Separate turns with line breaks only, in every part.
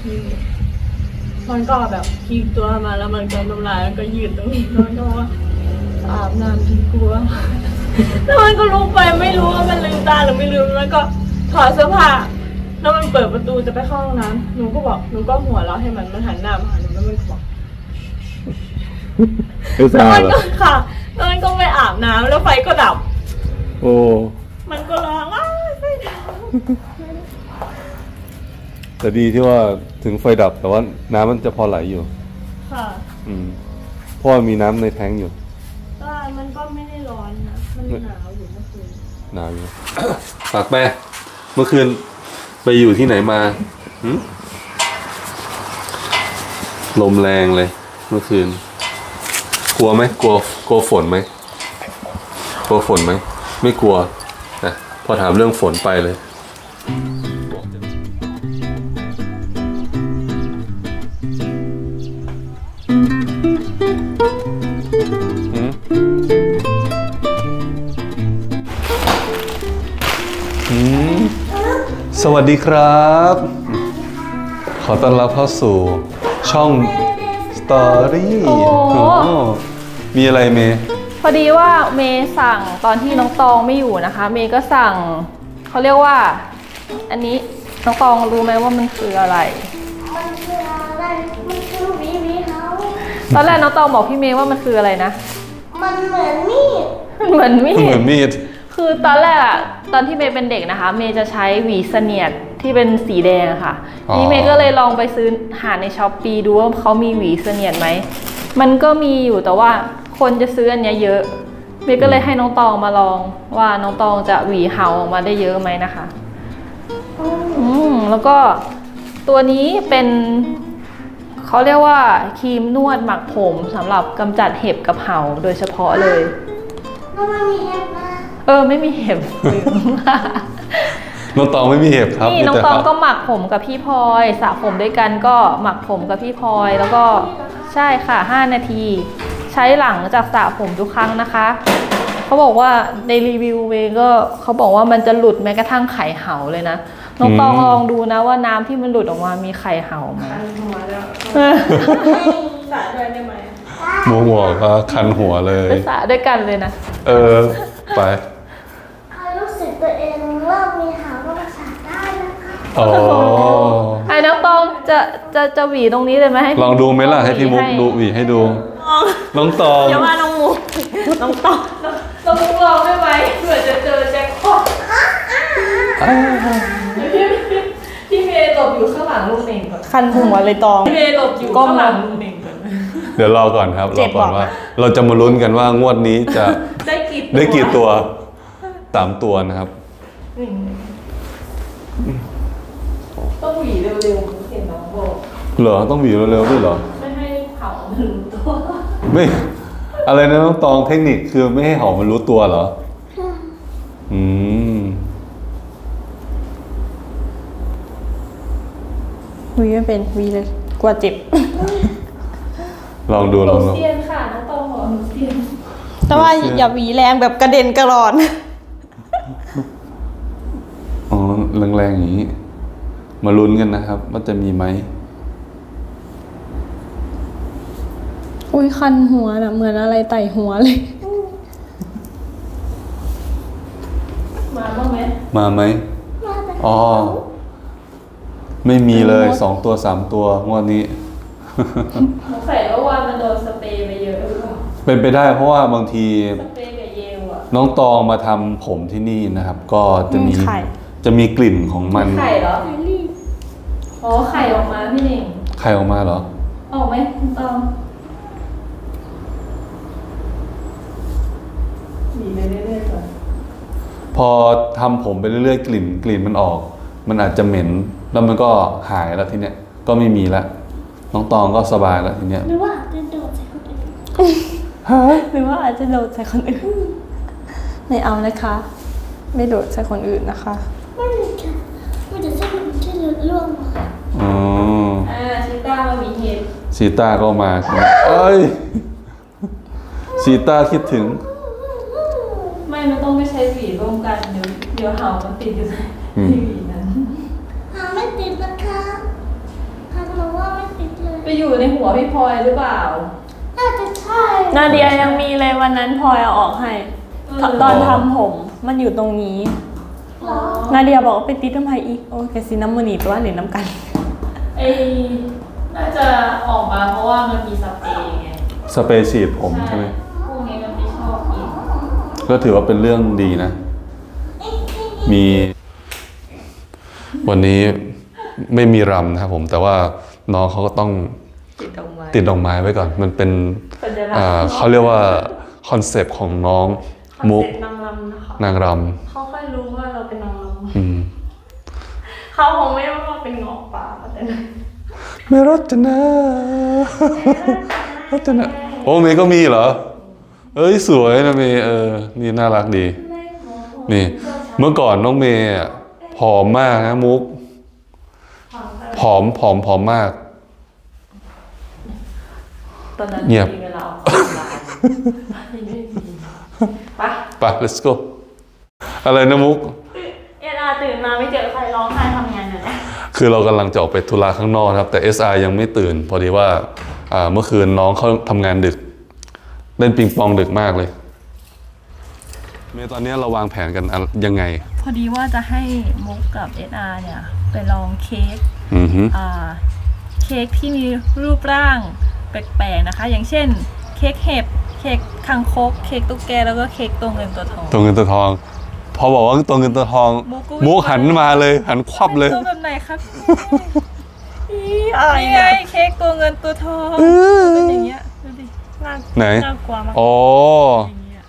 ครีมอยู่มันก็แบบคลิกตัวมาแล้วมันก็น้ำลายมันก็ยืดตรงนี้แล้วมันก็ว่าอาบน้ำดีกลัวแล้วมันก็ลุกไปไม่รู้ว่ามันลืมตาหรือไม่ลืมแล้วก็ถอดเสื้อผ้าแล้วมันเปิดประตูจะไปเข้าห้องน้ำหนูก็บอกหนูก็หัวเราะให้มันมันหันหน้ามาหาหนูแล้วมันก็บอก
ไม่ท
แล้ว
รา
มั
บ
น
เหร
ก็
อ
ค่ะแล้วมันก็ไปอาบน้ำแล้วไฟก็ดับ
โอ้
มันก็ร้องอ้าวไฟดับ
แต่ดีที่ว่าถึงไฟดับแต่ว่าน้ำมันจะพอไหลอยู่
ค่ะ
อืมเพราะว่ามีน้ำในแท้งอยู่
ก็มันก็ไม่ได้ร้อนนะ มันหนาวอยู่เมื่อคืน
หนาวอยู่ ฝากแม่เมื่อคืนไปอยู่ที่ไหนมาหึลมแรงเลย เมื่อคืน กลัวไหมกลัวกลัวฝนไหมกลัวฝนไหมไม่กลัวนะพอถามเรื่องฝนไปเลย สวัสดีครับ ขอต้อนรับเข้าสู่ช่อง Story
โอ้โห
โอ้ มีอะไรเมย์
พอดีว่าเมย์สั่งตอนที่น้องตองไม่อยู่นะคะ เมย์ก็สั่งเขาเรียกว่า อันนี้น้องตองรู้ไหมว่ามันคืออะไร
มันคืออะไรมันคือวีวีเขา
ตอนแรกน้องตองบอกพี่เมย์ว่ามันคืออะไรนะ
มันเหมือนมีด
เหมือนมี
เหมื
ด
อนมีด
คือตอนแรกอะตอนที่เมย์เป็นเด็กนะคะ เมย์จะใช้หวีเสนียดที่เป็นสีแดงอะค่ะ
อ๋อ
นี่เมย์ก็เลยลองไปซื้อหาในช้อปปีดูว่าเขามีหวีเสนียดไหมมันก็มีอยู่แต่ว่าคนจะซื้ออันเนี้ยเยอะ เมย์ก็เลยให้น้องตองมาลองว่าน้องตองจะหวีเห่าออกมาได้เยอะไหมนะคะอืมแล้วก็ตัวนี้เป็นเขาเรียกว่าครีมนวดหมักผมสำหรับกำจัดเห็บกับเห่าโดยเฉพาะเลย
แล้วมันมีเห็บมา
เออไม่มีเห็บลืม
น้องตองไม่มีเห็บครับ
นี่
มี
น้อง
แต่
ตองก็หมักผมกับพี่พลอยสระผมด้วยกันก็หมักผมกับพี่พลอยแล้วก็ใช่ค่ะ 5 นาที ใช้หลังจากสระผมทุกครั้งนะคะเขาบอกว่าในรีวิวเวก็เขาบอกว่ามันจะหลุดแม้กระทั่งไข่เห่าเลยนะน้องตองลองดูนะว่าน้ำที่มันหลุดออกมามีไข่เห่าไหม
คันหัวแล้ว
เออ
สระด้วยได้ไหม
หมัวหัวก็คันหัวเลย
ไปสระด้วยกันเลยนะ
เออ ไป
ใครรู้สึกตัวเองเริ่มมีหางก็มาสาได้ นะคะ
อ๋อ
ไอ้น้องตองจะจะจะหวีตรงนี้เลยไหมให้
ลองดูไหมล่ะให้พี่มุกดูหวีให้ดู น้องตอง
อย่าว่าน้องมูน้องตอง
น้องมุกลองได้ไหมเผื่อจะเจอแจ็คพอตพี่เมย์หลบอยู่ข้างหลังลูกเน่งก่อน
คันหัวเลยตอง
พี่เมย์หลบอยู่ข้างหลังลุงเน่งก่อน
เดี๋ยวรอก่อนครับร
เจ็
อบก่อน
บอก
ว่า
นะ
เราจะมาลุ้นกันว่างวดนี้จะ
ได้กี่
ได้กี่ตัวสามตัวนะครับ
อืม ต้องหวีเร็วๆเห็นน้องบอก
เหรอต้องหวีเร็วๆด้วยเหรอ
ไม่ให้เผามันรู้ตัว
ไม่ อะไรนะน้องตองเทคนิคคือไม่ให้เห่ามันรู้ตัวเหรอ อืม
วีไม่เป็นวีเลยกลัวเจ็บ
ลองดู
ห
ล
นู
องดู
เซียนค่ะน้องตองบอกหนูเซียน
แต่ว่าอย่าหวีแรงแบบกระเด็นกระรอน
อ๋อแรงๆอย่างนี้ มาลุ้นกันนะครับ ว่าจะมีไหม
อุ้ยคันหัวน่ะเหมือนอะไรไต่หัวเลย
มาบ้างไหม
มาไหม
มาแต่
อ๋อ ไม่มีเลยสองตัวสามตัวงวดนี้
สงสัยว่าวันมันโดนสเปรย์ไปเยอะหรือเปล่า
เป็นไปได้เพราะว่าบางที
สเปรย์กับเยลอะ
น้องตองมาทำผมที่นี่นะครับ ก็จะมี
ไข่
จะมีกลิ่นของมัน
ไข่เหรอ
ไข่รีบ
อ๋อไข่ออกมาพี่เน่ง
ไข่ออกมาเหรอ
ออกไหมคุณตองหนีไปเรื่อยๆก่อน
พอทำผมไปเรื่อยๆกลิ่นกลิ่นมันออก มันอาจจะเหม็น แล้วมันก็หายแล้วทีเนี้ยก็ไม่มีแล้วน้องตองก็สบายแล้วทีเนี้ย
หรือว่าจะโดดใส่คนอื่น
หรือว่าอาจจะโดดใส่คนอื่นไม่เอานะคะ ไม่โดดใส่คนอื่นนะคะ
ไม่มีค่ะมันจะใช่มันจะหลุดร่วงมา
อ๋อ
อ่าชิ ต้ามามีเทป
ซีต้าก็มาเอ้ยสีต้าคิดถึง
ไม่มันต้องไม่ใช้หวีร่วมกันเดี๋ยวเดี๋ยวเห่ามันติดอยู่ที่หวีนั้
น หาไม่ติดนะคะ
หาบอกว่าไม่ติดเลย ไปอยู่ในหัวพี่พลอยหรือเปล่า
น่าจะใช่
นาเดียยังมีเลยวันนั้นพลอยเอาออกให้ตอนทำผม มันอยู่ตรงนี้นาเดียบอกว่าไปติดทำไมอีกโอเคสีน้ำมันหนีตัว่าหรือน้ำกัน
ไอ น่าจะออกมาเพราะว่ามันมีสเปรย์ไง
สเปรย์ฉีดผมใช่ไหม
พวกนี้มันไม่ชอบกิน
ก็ถือว่าเป็นเรื่องดีนะ มี วันนี้ไม่มีรำนะครับผม แต่ว่าน้องเขาก็ต้อง
ติดดอกไม้
ติดดอกไม้ไว้ก่อน มันเป็น
สัญลักษณ์
อ่าเขาเรียกว่าคอนเซปต์ของน้องมุก
คอนเซ็ปต์นางรำนะคะ
นางร
เขาค่อยรู้ว่าเราเป็นนางรำ
อืมำ
เขาคงไม่รู้ว่าเราเป็นเงาะป่าแต่นะ
เมรจนารจนาโอ้เมย์ก็มีเหรอ เอ้ยสวยนะเมย์เออ นี่น่ารักดี นี่ เมื่อก่อนน้องเมย์อะผอมมากนะมุก ผอมผอมผอมมาก
ตอนนั้น
เงียบ
มีเวลาออกกำลังกายไม่มีไป
ไป let's go อะไรนะมุก
เอ็นอาตื่นมาไม่เจอใครร้องไห้ทำงานอยู่เนี่ย
คือเรากำลังจะออกไปธุระข้างนอกนะครับ แต่ SR ยังไม่ตื่น พอดีว่าอ่าเมื่อคืนน้องเขาทำงานดึก เล่นปิงปองดึกมากเลยเมย์ตอนนี้เราวางแผนกันอะยังไง
พอดีว่าจะให้มุกกับเอสอาร์เนี่ยไปลองเค้ก
อือฮึ
อ่าเค้กที่มีรูปร่างแปลกๆนะคะ อย่างเช่น เค้กเห็บเค้กคางคกเค้กตุ๊กแกแล้วก็เค้กตัวเงินตัวทอง
ตัวเงินตัวทอง พอบอกว่าตัวเงินตัวทอง
มุกก็
มุกหันมาเลย หันควับเลย
ตัวแบบไหนครับ
อะไร
นี่ไง
เนี่ย
เค้กตัวเงินตัวทองเป็นอย่างเงี้ยดูดิ
น่า
ไหน
น่ากลัวมาก
อ๋อ
อย่างเงี้ย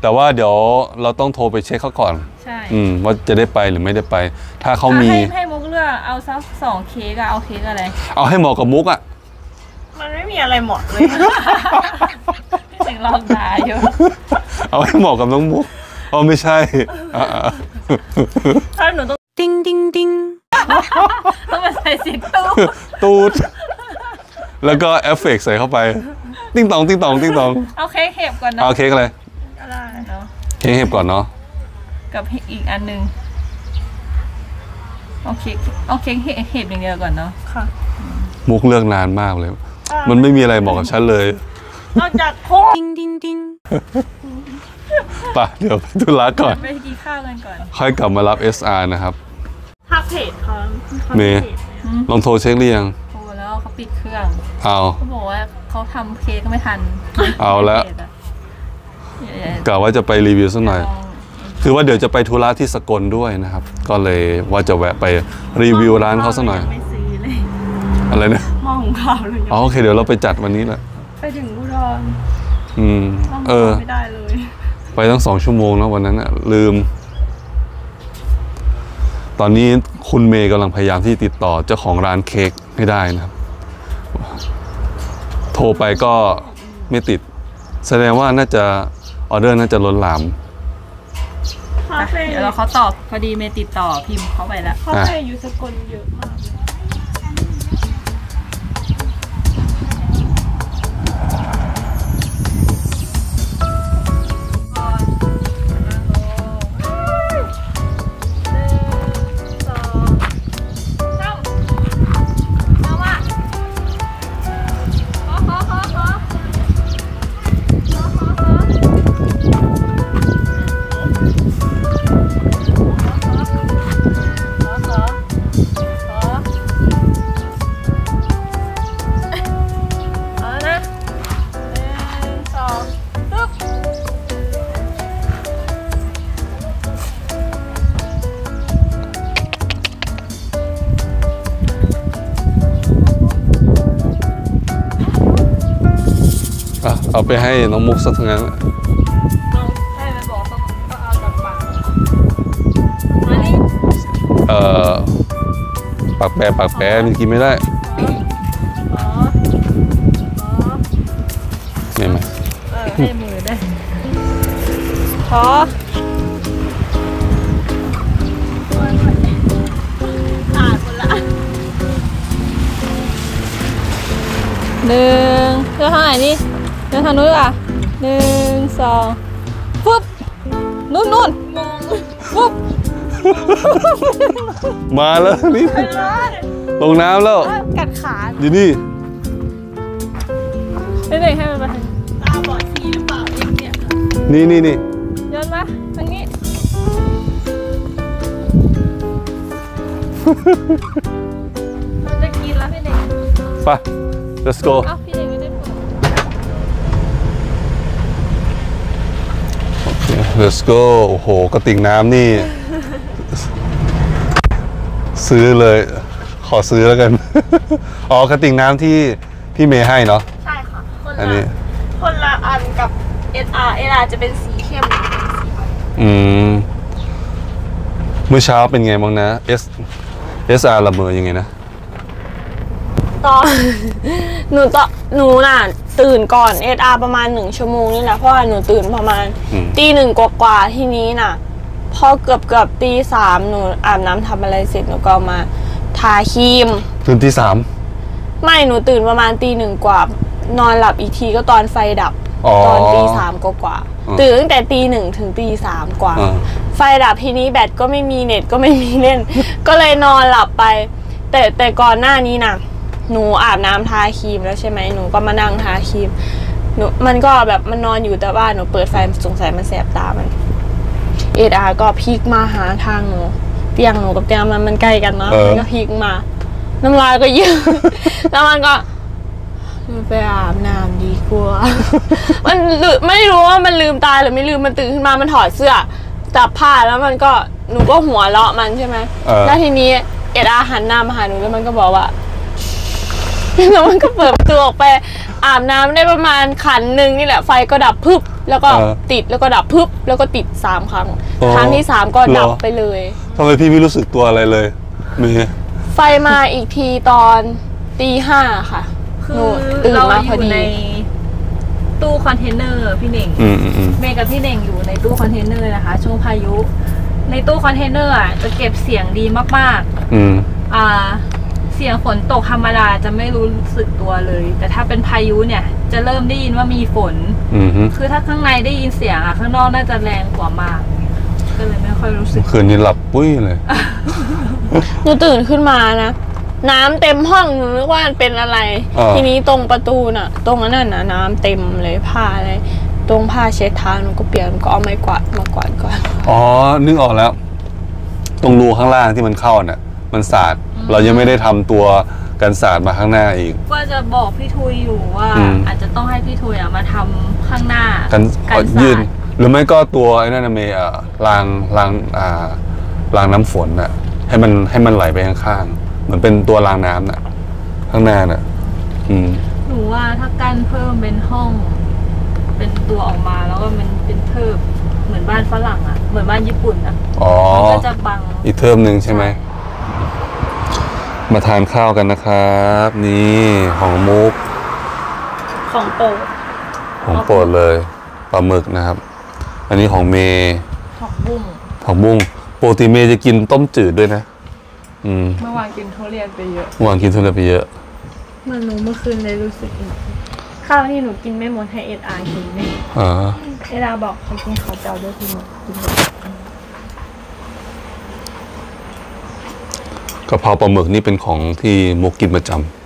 แต่ว่าเดี๋ยวเราต้องโทรไปเช็คเขาก่อน
ใช่
อืม ว่าจะได้ไปหรือไม่ได้ไป ถ้าเขา
อะ
มี
ให้ให้มุกเลือกเอาสักสองเค้กอะเอาเค้กอะไร
เอาให้เหมาะกับมุกอะ
มันไม่มีอะไรเหมาะเลย
พี่สิงลองด่าอยู่
เอาให้เหมาะกับน้องมุก อ๋อไม่ใช่อะอะ
ถ้าหนูต้อง
ต้องมาใส่เสียงตู้
ตูด แล้วก็เอฟเฟกต์ใส่เข้าไป ติ้งตองติ้งตองติ้งตอง
เอาเค้กเห็บก่อนเนาะ
เอาเค้กอะไร
ก็ได้
เนาะ
เค้กเห็บก่อนเนาะ
กับอีกอันหนึงเอาเค้กเอาเค้กเห็บอย่างเดียวก่อนเนาะ
ค่ะ
มุกเลือกนานมากเลย มันไม่มีอะไรเหมาะกับฉันเลย
นอกจากโคก
ไปะเดี๋ยวไปธุระก่อน
ไปกินข้าวกันก่อน
ค่อยกลับมารับ SR นะครับ
ทักเพจเขาขา
เมย์
พจ
ลองโทรเช็คหรือยัง
โทรแล้วเขาปิดเครื่อง
เอา
เขาบอกว่าเขาทำเค้กไม่ทัน
เอาละ
เดี๋ยว
กะว่าจะไปรีวิวสักหน่อย
ลอง
คือว่าเดี๋ยวจะไปธุระที่สกลด้วยนะครับ ก็เลยว่าจะแวะไปรีวิวร้านเขาสักหน่อย
งไม่ซื้อเลย
อะไรนะ
หมองข่าวเลย
อ๋อโอเคเดี๋ยวเราไปจัดวันนี้แหละ
ไปถึงอุดร
อืม
หม้อง
เออ
ข่าวไม่ได้เลย
ไปตั้งสองชั่วโมงแล้ววันนั้นอะลืม ตอนนี้คุณเมย์กำลังพยายามที่ติดต่อเจ้าของร้านเค้กให้ได้นะครับ โทรไปก็ไม่ติด แสดงว่าน่าจะออเดอร์น่าจะล้นหลาม
คาเฟ่
เดี๋ยวเราเขาตอบพอดีเมย์ติดต่อพิมพ์เข้าไปแล้ว
คาเฟ่อยู่สกลเยอะมาก
ให้น้องมุกสักทั้งนั้น
น้องให้มันบอกต้องต้องเอาจากปากมานี่
เอ่อปากแปรปากแปรมันกินไม่ได้
อ๋ออ๋อ
ไม่ไหม
เออให้มือได้ขอหนึ่งเลือกทางไหนนี่ เลือกทางนู้นอะหนึ่งสองปุ๊บนู่นนู่นปุ๊บ
มาแล้วนี่ลงน้ำแล้ว
กัดขา
อยู่นี่
พี่เน่งให้มันมาทาง
ตาบอดสีหรือเปล่าเองเนี่ย
นี่นี่นี่
โยนมาทางนี้มันจะกินแล้วพี่เน่ง
ไป let's go
เอ้าพี่เน่งไม่ได้เปิด
let's go โอ้โห กระติ่งน้ำนี่ ซื้อเลย ขอซื้อแล้วกัน อ๋อกระติ่งน้ำที่พี่เมย์ให้เนาะ
ใช่ค่ะ คน
อัน
ละ
นี้
คนละอันกับ SR SR จะเป็นสีเข้มเป็นสีอ่อน
อืม เมื่อเช้าเป็นไงบ้างนะ S SR ละเมอยังไงนะ
ตอน หนูตอนหนูน่ะตื่นก่อน SR ประมาณหนึ่งชั่วโมงนี่แหละเพราะว่าหนูตื่นประมาณ
อืม
ตีหนึ่งกว่าๆที่นี้น่ะ พอเกือบเกือบตีสามหนูอาบน้ำทำอะไรเสร็จหนูก็มาทาครีม
ตื่นที่สาม
ไม่หนูตื่นประมาณตีหนึ่งกว่า นอนหลับอีกทีก็ตอนไฟดับ
อ๋อ
ตอนตีสามกว่าๆ
อืม
ตื่นตั้งแต่ตีหนึ่งถึงตีสามกว่า
อ่า
ไฟดับทีนี้แบตก็ไม่มีเน็ตก็ไม่มีเล่น ก็เลยนอนหลับไป แต่แต่ก่อนหน้านี้นะ หนูอาบน้ำทาครีมแล้วใช่ไหมหนูก็มานั่งทาครีมหนูมันก็แบบมันนอนอยู่แต่ว่าหนูเปิดไฟสงสัยมันแสบตามันเอ็ดอาก็พลิกมาหาทางหนูเตียงหนูกับเตียงมันมันใกล้กันเนาะ
เออ
มันก็พลิกมา น้ำลายก็เยอะแล้วมันก็ไปอาบน้ำดีกว่า มันลืมไม่รู้ว่ามันลืมตายหรือไม่ลืมมันตื่นขึ้นมามันถอดเสื้อจับผ้าแล้วมันก็หนูก็หัวเราะมันใช่ไหม
เออ
แล้วทีนี้เอ็ดอาหันหน้ามาหาหนูแล้วมันก็บอกว่า แล้วมันก็เปิดประตูออกไปอาบน้ำได้ประมาณขันหนึ่งนี่แหละ ไฟก็ดับพึบแล้วก็
เออ
ติดแล้วก็ดับพึบแล้วก็ติดสามครั้ง
อ๋อ
ครั้งที่สามก็ดับ
เหรอ
ไปเลย
ทำไมพี่ไม่รู้สึกตัวอะไรเลยเมย์
ไฟมาอีกทีตอนตีห้าค่ะ
คือ
หนูตื่น
เรา
มา
อ
พอยู่ดี
ในตู้คอนเทนเนอร์พี่เน่ง
อืมอืมอืม
เมย์กับพี่เน่งอยู่ในตู้คอนเทนเนอร์นะคะ ช่วงพายุ ในตู้คอนเทนเนอร์อะจะเก็บเสียงดีมาก
อืม
ๆ อ่า เสียงฝนตกธรรมดาจะไม่รู้สึกตัวเลย แต่ถ้าเป็นพายุเนี่ย จะเริ่มได้ยินว่ามีฝน
อืมฮึ
คือถ้าข้างในได้ยินเสียงอะข้างนอกน่าจะแรงกว่ามาก ก็เลยไม่ค่อยรู้สึก
คืนนี้หลับปุ๋ยเลย
หนูตื่นขึ้นมานะ น้ำเต็มห้องหนูนึกว่ามันเป็นอะไร
อ่า
ทีนี้ตรงประตูน่ะ ตรงนั้นน่ะน้ำเต็มเลยผ้าอะไรตรงผ้าเช็ดเท้าหนูก็เปียกหนูก็เอาไม้กวาดมากวาดก่อน
อ๋อ นึกออกแล้ว ตรงรูข้างล่างที่มันเข้าน่ะ มันสาดเรายังไม่ได้ทำตัวกันสาดมาข้างหน้าอีก
ว่าจะบอกพี่ทุยอยู่ว่า
อืม
อาจจะต้องให้พี่ทุยอะมาทำข้างหน้า
กัน
กัน
ยื
สานด
หรือไม่ก็ตัวไอ้นั่นนะเมย์อะรางรางอ่ารางน้ำฝนน่ะ ให้มันให้มันไหลไปข้างๆเหมือนเป็นตัวรางน้ำน่ะ ข้างหน้าน่ะ อืม
หนูว่าถ้ากั้นเพิ่มเป็นห้อง เป็นตัวออกมาแล้วก็มันเป็นเทิบเหมือนบ้านฝรั่งอะ เหมือนบ้านญี่ปุ่นอะ
อ๋อ
มันก็จะบัง
อีกเทอมหนึ่งใช่ไหม มาทานข้าวกันนะครับ นี่ของมุก
ของโปรด
ของโปรดเลยปลาหมึกนะครับ อันนี้ของเมย์
ผักบุ้ง
ผักบุ้งปกติเมย์จะกินต้มจืดด้วยนะ อืม
เมื่อวานกินทุเรียนไปเยอะ
เมื่อวานกินทุเรียนไปเยอะ
เมื่อหนูเมื่อคืนเลยรู้สึกอีกข้าวที่หนูกินไม่หมดให้เอ็ดอาร์กินเนี่ย
อ่า
เอ็ดอาร์บอกเขากินเขาวเจ้าด้วยที่หนูกินหมด
กะเพราปลาหมึกนี่เป็นของที่มุกกินประจำ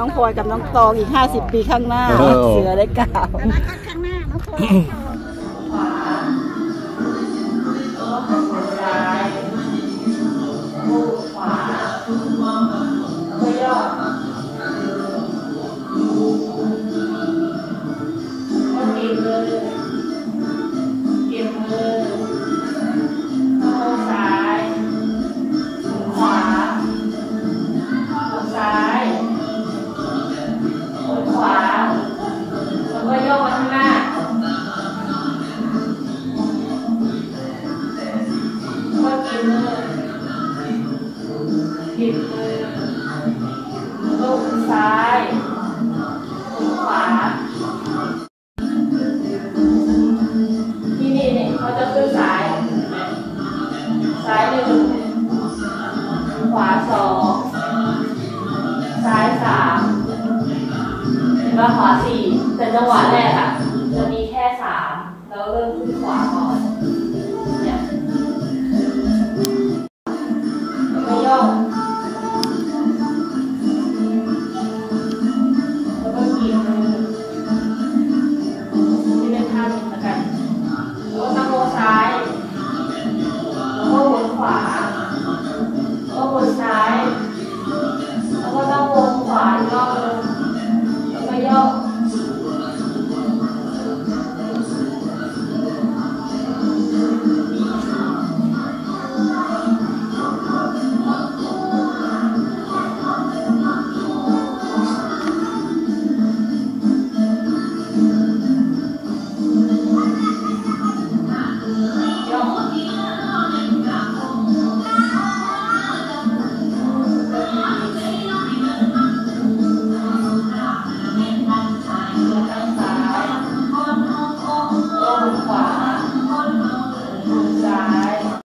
นาคตน้
องพลอยกับน้องตองอีก 50 ปีข้างหน้า
เออ
เสือได้กล่าว
อนาคตข้างหน้าน้อง
ซ้ายหนึ่งขวาสองซ้ายสามเห็นว่าขวาสี่แต่จังหวะแรกอะ